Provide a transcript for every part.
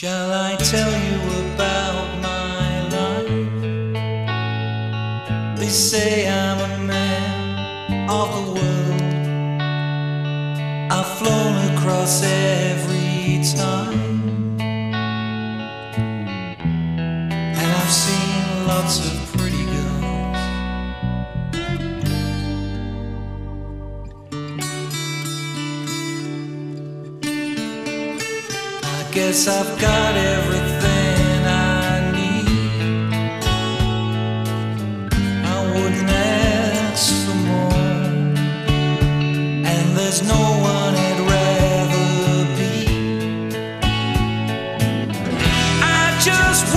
Shall I tell you about my life? They say I'm a man of the world. I've flown across every time, and I've seen lots of. Guess I've got everything I need. I wouldn't ask for more, and there's no one I'd rather be. I just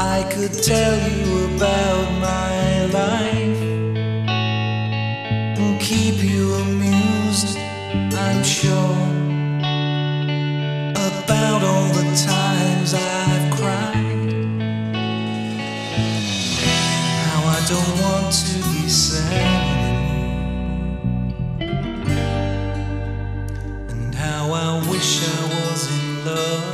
I could tell you about my life and keep you amused, I'm sure. About all the times I've cried, how I don't want to be sad anymore, and how I wish I was in love.